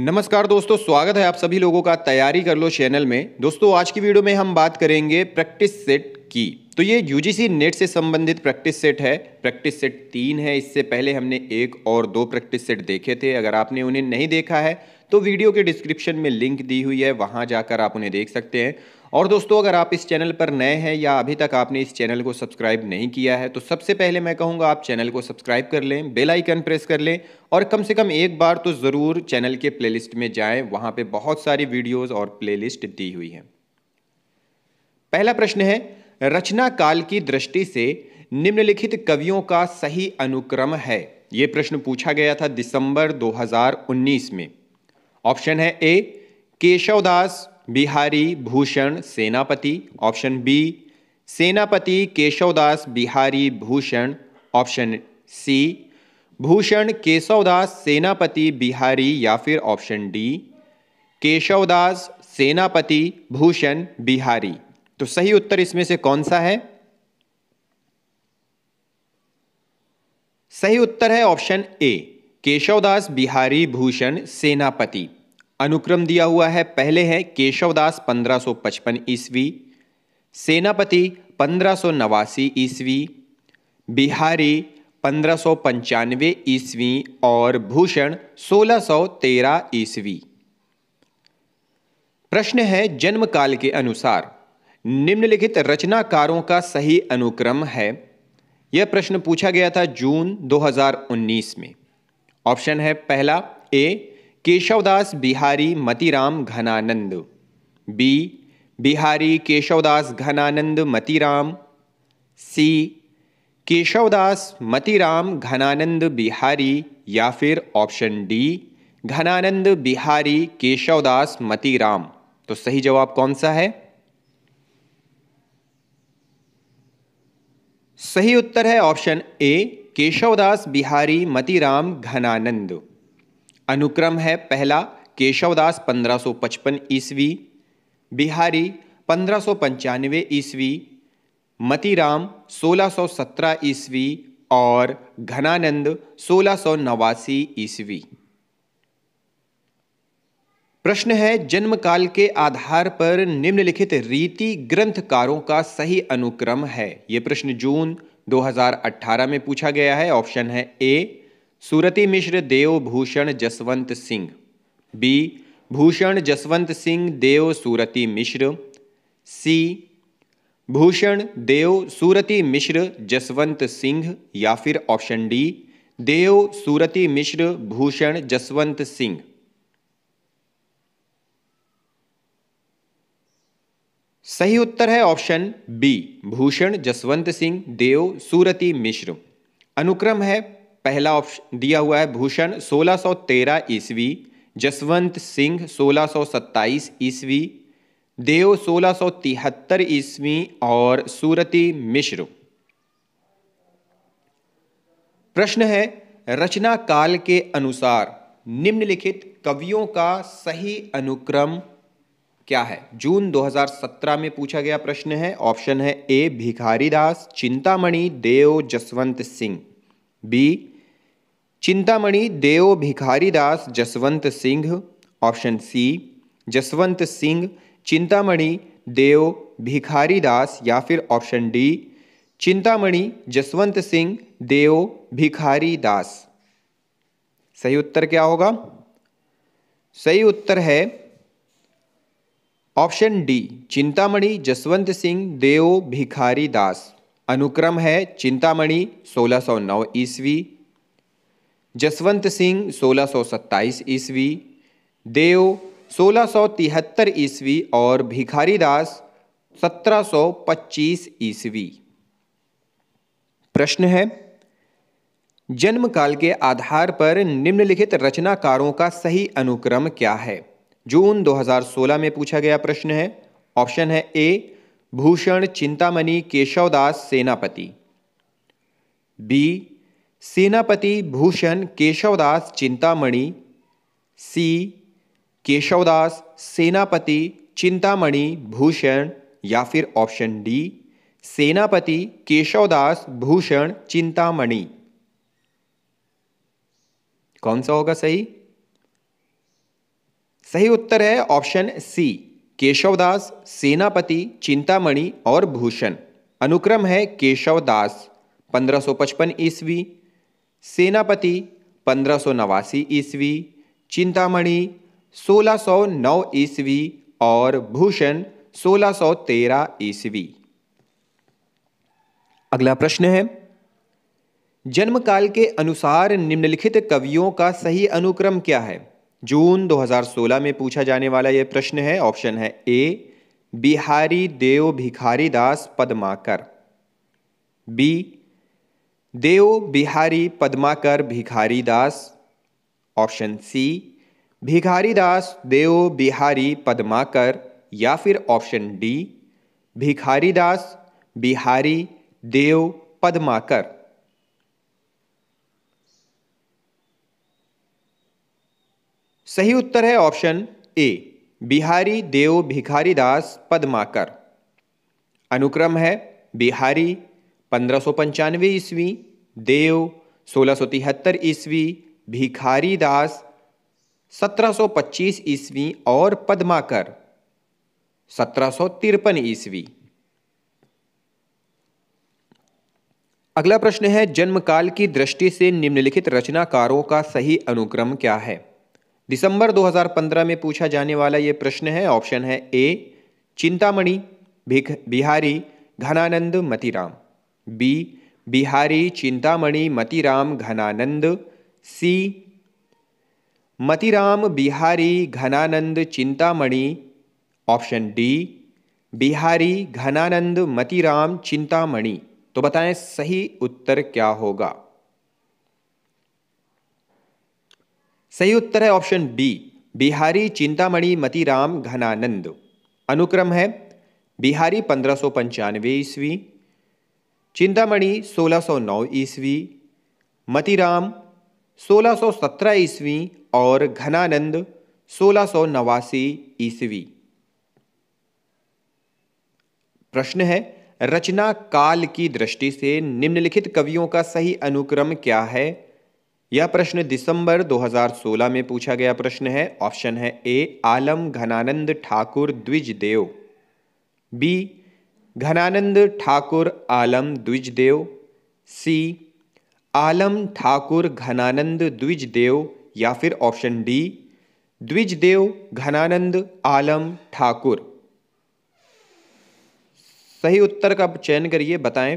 नमस्कार दोस्तों, स्वागत है आप सभी लोगों का तैयारी कर लो चैनल में। दोस्तों, आज की वीडियो में हम बात करेंगे प्रैक्टिस सेट की। तो ये यूजीसी नेट से संबंधित प्रैक्टिस सेट है। प्रैक्टिस सेट तीन है, इससे पहले हमने एक और दो प्रैक्टिस सेट देखे थे। अगर आपने उन्हें नहीं देखा है तो वीडियो के डिस्क्रिप्शन में लिंक दी हुई है, वहाँ जाकर आप उन्हें देख सकते हैं। और दोस्तों, अगर आप इस चैनल पर नए हैं या अभी तक आपने इस चैनल को सब्सक्राइब नहीं किया है तो सबसे पहले मैं कहूँगा, आप चैनल को सब्सक्राइब कर लें, बेल आइकन प्रेस कर लें और कम से कम एक बार तो ज़रूर चैनल के प्लेलिस्ट में जाएँ, वहाँ पे बहुत सारी वीडियोज़ और प्लेलिस्ट दी हुई हैं। पहला प्रश्न है, रचना काल की दृष्टि से निम्नलिखित कवियों का सही अनुक्रम है? ये प्रश्न पूछा गया था दिसंबर 2019 में। ऑप्शन है ए Keshavdas Bihari Bhushan Senapati. Option B, Senapati Keshavdas Bihari Bhushan. Option C, Bhushan Keshavdas Senapati, Bihari या फिर ऑप्शन डी केशवदास सेनापति, भूषण, बिहारी। तो सही उत्तर इसमें से कौन सा है? सही उत्तर है ऑप्शन ए। केशवदास बिहारी भूषण सेनापति। अनुक्रम दिया हुआ है, पहले है केशवदास 1555 ईस्वी, सेनापति पंद्रह ईस्वी, बिहारी पंद्रह ईस्वी और भूषण सोलह सौ तेरह ईस्वी। प्रश्न है जन्म काल के अनुसार। निम्नलिखित रचनाकारों का सही अनुक्रम है। यह प्रश्न पूछा गया था जून 2019 में। ऑप्शन है पहला, A, Keshavdas Bihari Matiram Ghananand, B, Bihari Keshavdas Ghananand Matiram, C, Keshavdas Matiram Ghananand Bihari या फिर ऑप्शन डी, घनानंद बिहारी केशवदास मतीराम। तो सही जवाब कौन सा है? सही उत्तर है ऑप्शन ए केशवदास बिहारी मतीराम घनानंद। अनुक्रम है पहला, केशवदास 1555 ईस्वी। बिहारी पंद्रह ईस्वी। मतीराम 1617 ईस्वी और घनानंद सोलह ईस्वी। प्रश्न है जन्म काल के आधार पर निम्नलिखित रीति ग्रंथकारों का सही अनुक्रम है? यह प्रश्न जून 2018 में पूछा गया है। ऑप्शन है A, Surati Mishra, Dev Bhushan, Jaswant Singh. B, Bhushan, Jaswant Singh, Dev Surati Mishra. C, Bhushan, Dev Surati Mishra, Jaswant Singh या फिर ऑप्शन डी, देव सूरती मिश्र, भूषण, जसवंत सिंह। सही उत्तर है ऑप्शन बी, भूषण जसवंत सिंह, देव सूरती मिश्र। अनुक्रम है, पहला ऑप्शन दिया हुआ है भूषण 1613 ईस्वी, जसवंत सिंह 1627 ईस्वी, देव सोलह ईस्वी और सूरती मिश्र। प्रश्न है रचना काल के अनुसार निम्नलिखित कवियों का सही अनुक्रम क्या है? जून 2017 में पूछा गया प्रश्न है। ऑप्शन है A, Bhikhari Das, Chintamani, Dev, Jaswant Singh. B, Chintamani, Dev, Bhikhari Das, Jaswant Singh. Option C, Jaswant Singh, Chintamani, Dev, Bhikhari Das या फिर ऑप्शन डी, चिंतामणि, जसवंत सिंह, देव, भिखारी दास। सही उत्तर क्या होगा? सही उत्तर है ऑप्शन डी, चिंतामणि, जसवंत सिंह देव भिखारी दास। अनुक्रम है चिंतामणि 1609 ईस्वी। जसवंत सिंह 1627 ईस्वी। देव 1673 ईस्वी और भिखारी दास 1725 ईस्वी। प्रश्न है, जन्मकाल के आधार पर निम्नलिखित रचनाकारों का सही अनुक्रम क्या है? जून 2016 में पूछा गया प्रश्न है। ऑप्शन है ए, भूषण चिंतामणि केशवदास सेनापति। बी, सेनापति भूषण केशवदास चिंतामणि। सी केशवदास सेनापति चिंतामणि भूषण या फिर ऑप्शन डी, सेनापति केशवदास भूषण चिंतामणि। कौन सा होगा सही? सही उत्तर है ऑप्शन सी, केशवदास, सेनापति, चिंतामणि और भूषण। अनुक्रम है केशवदास 1555 ईस्वी, सेनापति, पंद्रह सौ नवासी ईस्वी, चिंतामणि 1609 ईस्वी और भूषण 1613 ईस्वी। अगला प्रश्न है, जन्मकाल के अनुसार निम्नलिखित कवियों का सही अनुक्रम क्या है? जून 2016 में पूछा जाने वाला यह प्रश्न है, ऑप्शन है A, Bihari Dev Bhikhari Das Padmakar, B, Dev Bihari Padmakar Bhikhari Das, option सी, भिखारी दास, देव बिहारी पदमाकर, या फिर ऑप्शन डी, भिखारी दास, बिहारी देव पद्माकर। सही उत्तर है ऑप्शन ए, बिहारी देव भिखारी दास पदमाकर। अनुक्रम है बिहारी, पंद्रह सौ पंचानवे ईस्वी, देव, सोलह सौ तिहत्तर ईस्वी, भिखारी दास, सत्रह सौ पच्चीस ईस्वी और पद्माकर, सत्रह सौ तिरपन ईस्वी। अगला प्रश्न है जन्मकाल की दृष्टि से निम्नलिखित रचनाकारों का सही अनुक्रम क्या है? दिसंबर 2015 में पूछा जाने वाला यह प्रश्न है, ऑप्शन है A, Chintamani Bihari, Ghananand, Matiram. B, Bihari, Chintamani, Matiram, Ghananand. C, Matiram, Bihari, Ghananand, Chintamani. Option D, Bihari, Ghananand, Matiram, Chintamani. तो बताएँ सही उत्तर क्या होगा? सही उत्तर है ऑप्शन बी बिहारी चिंतामणि मतीराम घनानंद। अनुक्रम है, बिहारी पंद्रह सौ पंचानवे ईस्वी, चिंतामणि 1609 ईस्वी, मतीराम 1617 ईस्वी और घनानंद सोलह सौ नवासी ईस्वी। प्रश्न है, रचना काल की दृष्टि से निम्नलिखित कवियों का सही अनुक्रम क्या है? यह प्रश्न दिसंबर 2016 में पूछा गया प्रश्न है। ऑप्शन है A, Alam Ghananand Thakur Dwij Dev B, Ghananand Thakur Alam Dwijdev. C, Alam Thakur Ghananand Dwijdev या फिर ऑप्शन डी, द्विजदेव घनानंद आलम ठाकुर। सही उत्तर का चयन करिए, बताएँ।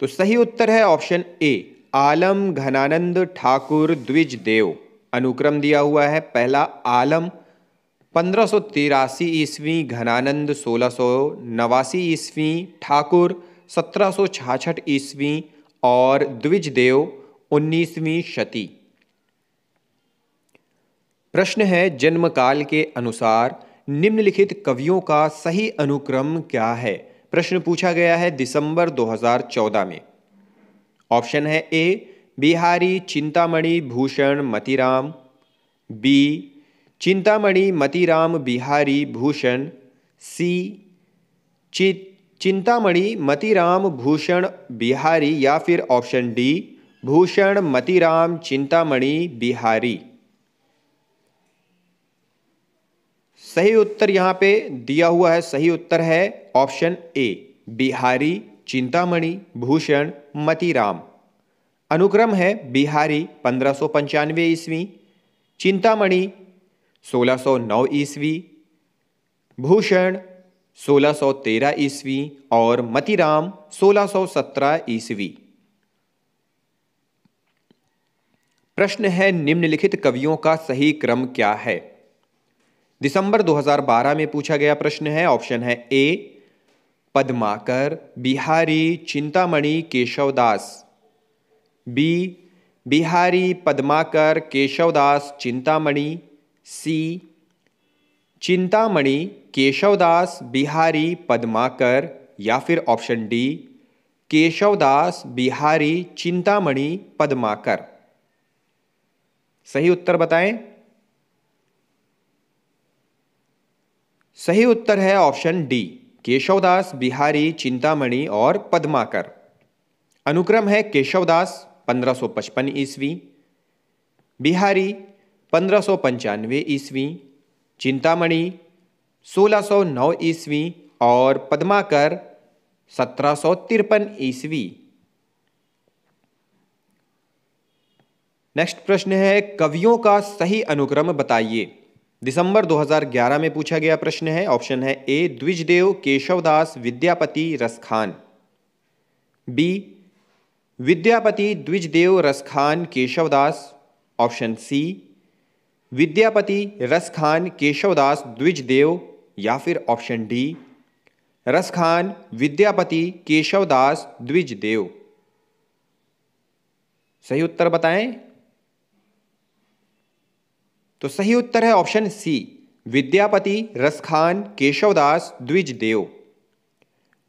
तो सही उत्तर है ऑप्शन ए आलम घनानंद ठाकुर द्विज देव। अनुक्रम दिया हुआ है पहला आलम, पंद्रह सौ तिरासी ईस्वी घनानंद सोलह सौ नवासी ईस्वी ठाकुर, सत्रह सौ छाछठ ईस्वी और द्विजदेव उन्नीसवीं शती। प्रश्न है जन्मकाल के अनुसार निम्नलिखित कवियों का सही अनुक्रम क्या है? प्रश्न पूछा गया है दिसंबर 2014 में। ऑप्शन है A, Bihari, Chintamani, Bhushan, Matiram, B, Chintamani, Matiram, Bihari, Bhushan, C चित चिंतामणि, मतीराम, भूषण, बिहारी या फिर ऑप्शन डी, भूषण, मतीराम, चिंतामणि, बिहारी। सही उत्तर यहाँ पे दिया हुआ है, सही उत्तर है ऑप्शन ए, बिहारी। चिंतामणि, भूषण, मतीराम। अनुक्रम है बिहारी पंद्रह सौ पंचानवे ईस्वी, चिंतामणि 1609 ईस्वी, भूषण 1613 ईस्वी और मतीराम 1617 ईस्वी। प्रश्न है निम्नलिखित कवियों का सही क्रम क्या है? दिसंबर 2012 में पूछा गया प्रश्न है, ऑप्शन है A Padmakar, Bihari Chintamani Keshavdas. B, Bihari Padmakar, Keshavdas Chintamani. C, Chintamani, Keshavdas, Bihari Padmakar या फिर ऑप्शन डी, केशवदास, बिहारी चिंतामणि पद्माकर। सही उत्तर बताएँ? सही उत्तर है ऑप्शन डी। केशवदास, बिहारी, चिंतामणि और पद्माकर। अनुक्रम है केशवदास 1555 ईस्वी। बिहारी, पंद्रह सौ पंचानवे ईस्वी। चिंतामणि, सोलह सौ नौ ईस्वी और पद्माकर, सत्रह सौ तिरपन ईस्वी। नेक्स्ट प्रश्न है, कवियों का सही अनुक्रम बताइए। दिसंबर 2011 में पूछा गया प्रश्न है, ऑप्शन है A, Dwijdev Keshavdas Vidyapati Raskhan, B, Vidyapati Dwijdev Raskhan Keshavdas, option C, Vidyapati Raskhan Keshavdas Dwijdev, या फिर ऑप्शन डी, रसखान विद्यापति केशवदास द्विजदेव। सही उत्तर बताएँ? तो सही उत्तर है ऑप्शन सी, विद्यापति रसखान केशवदास द्विजदेव।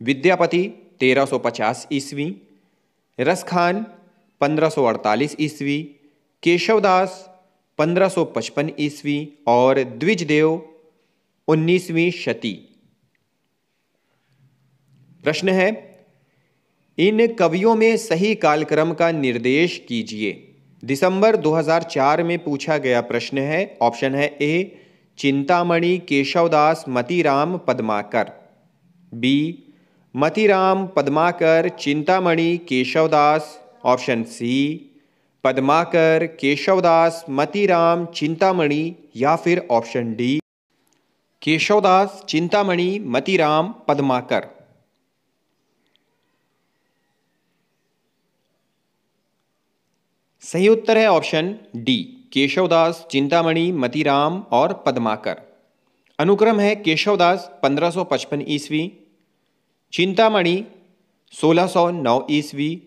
विद्यापति 1350 ईस्वी, रसखान 1548 ईस्वी, केशवदास 1555 ईस्वी और द्विजदेव 19वीं शती। प्रश्न है, इन कवियों में सही कालक्रम का निर्देश कीजिए। दिसंबर 2004 में पूछा गया प्रश्न है, ऑप्शन है A, Chintamani Keshavdas Matiram Padmakar, B, Matiram Padmakar Chintamani Keshavdas, option C, Padmakar Keshavdas Matiram Chintamani या फिर ऑप्शन डी, केशवदास चिंतामणि मतीराम पद्माकर। सही उत्तर है ऑप्शन डी केशवदास चिंतामणि, मतीराम और पद्माकर। अनुक्रम है केशवदास 1555 ईस्वी, चिंतामणि 1609 ईस्वी,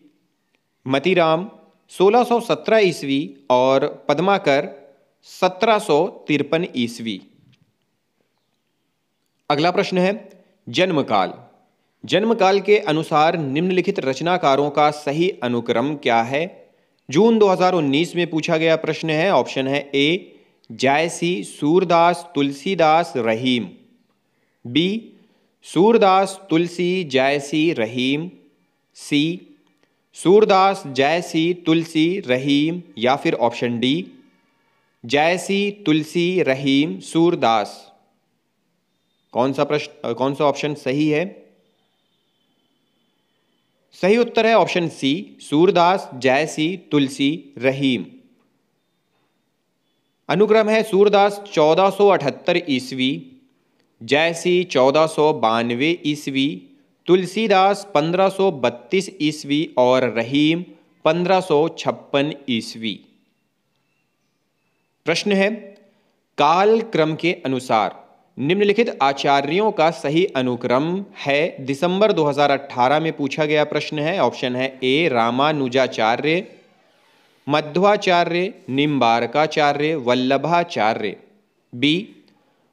मतीराम 1617 ईस्वी और पद्माकर सत्रह सौ तिरपन ईस्वी। अगला प्रश्न है जन्मकाल। जन्मकाल के अनुसार निम्नलिखित रचनाकारों का सही अनुक्रम क्या है? जून 2019 में पूछा गया प्रश्न है, ऑप्शन है A Jayasi Surdas Tulsidas Rahim, B, Surdas Tulsi Jayasi Rahim, C, Surdas Jayasi Tulsi Rahim या फिर ऑप्शन डी जयसी तुलसी रहीम सूरदास। कौन सा प्रश्न, कौन सा ऑप्शन सही है? सही उत्तर है ऑप्शन सी, सूरदास, जयसी, तुलसी, रहीम। अनुक्रम है सूरदास 1478 ईस्वी, जयसी चौदह ईस्वी, तुलसीदास 1532 ईस्वी और रहीम 1556 ईस्वी। प्रश्न है काल क्रम के अनुसार निम्नलिखित आचार्यों का सही अनुक्रम है। दिसंबर 2018 में पूछा गया प्रश्न है। ऑप्शन है A, Ramanujacharya, Madhvacharya, Nimbarkacharya, Vallabhacharya. B,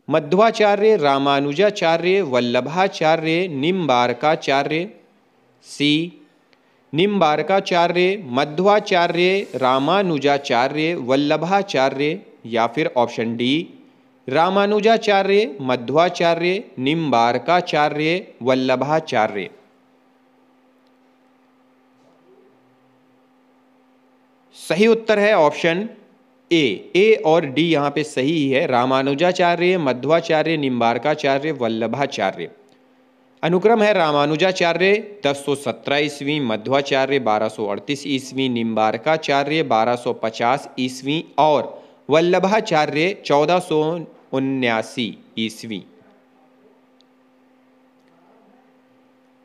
Madhvacharya, Ramanujacharya, Vallabhacharya, Nimbarkacharya. C, Nimbarkacharya, Madhvacharya, Ramanujacharya, Vallabhacharya या फिर ऑप्शन डी। रामानुजाचार्य, मध्वाचार्य, निम्बारकाचार्य, वल्लभाचार्य। सही उत्तर है ऑप्शन ए। ए और डी यहाँ पे सही ही है। रामानुजाचार्य, मध्वाचार्य, निम्बारकाचार्य, वल्लभाचार्य। अनुक्रम है रामानुजाचार्य, दस सौ सत्रह ईस्वी, मध्वाचार्य, बारह सौ अड़तीस ईस्वी, निम्बारकाचार्य, बारह सौ पचास ईस्वी और वल्लभाचार्य, चौदह उन्यासी ईस्वी।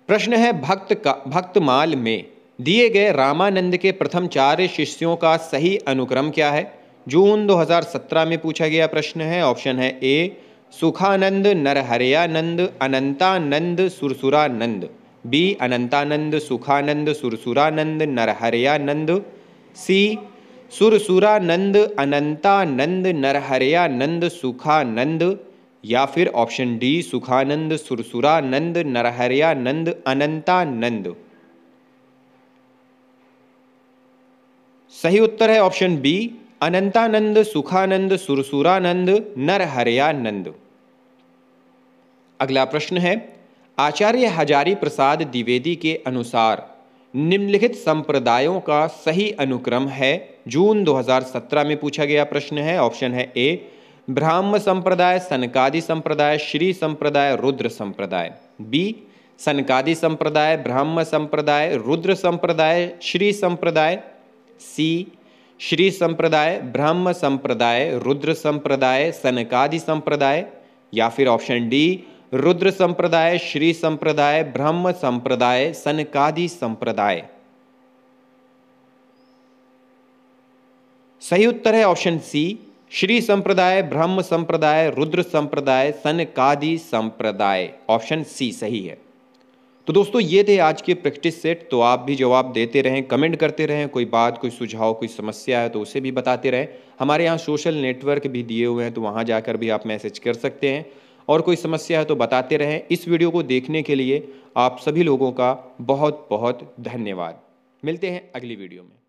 प्रश्न है भक्त का, भक्तमाल में दिए गए रामानंद के प्रथम चार शिष्यों का सही अनुक्रम क्या है? जून 2017 में पूछा गया प्रश्न है, ऑप्शन है A, Sukhanand, Naraharyanand, Anantanand, Sursuranand, B, Anantanand, Sukhanand, Sursuranand, Naraharyanand, C Sursuranand, Anantanand, Naraharyanand, Sukhanand, या फिर ऑप्शन डी, सुखानंद, सुरसुरानंद, नरहरयानंद, अनंतानंद। सही उत्तर है ऑप्शन बी, अनंतानंद, सुखानंद, सुरसुरानंद, नरहरयानंद। अगला प्रश्न है, आचार्य हजारी प्रसाद द्विवेदी के अनुसार निम्नलिखित संप्रदायों का सही अनुक्रम है? जून 2017 में पूछा गया प्रश्न है, ऑप्शन है ए, ब्राह्म संप्रदाय, सनकादि संप्रदाय, श्री संप्रदाय, रुद्र संप्रदाय। बी, सनकादि संप्रदाय, ब्राह्म संप्रदाय, रुद्र संप्रदाय, श्री संप्रदाय। सी, श्री संप्रदाय, ब्राह्म संप्रदाय, रुद्र संप्रदाय, सनकादि संप्रदाय या फिर ऑप्शन डी रुद्र संप्रदाय, श्री संप्रदाय, ब्रह्म संप्रदाय, सनकादि संप्रदाय। सही उत्तर है ऑप्शन सी, श्री संप्रदाय, ब्रह्म संप्रदाय, रुद्र संप्रदाय, सनकादि संप्रदाय। ऑप्शन सी सही है। तो दोस्तों, ये थे आज के प्रैक्टिस सेट तो आप भी जवाब देते रहें कमेंट करते रहें। कोई बात, कोई सुझाव, कोई समस्या है तो उसे भी बताते रहें। हमारे यहाँ सोशल नेटवर्क भी दिए हुए हैं तो वहाँ जाकर भी आप मैसेज कर सकते हैं। और कोई समस्या है तो बताते रहें। इस वीडियो को देखने के लिए आप सभी लोगों का बहुत बहुत धन्यवाद। मिलते हैं अगली वीडियो में।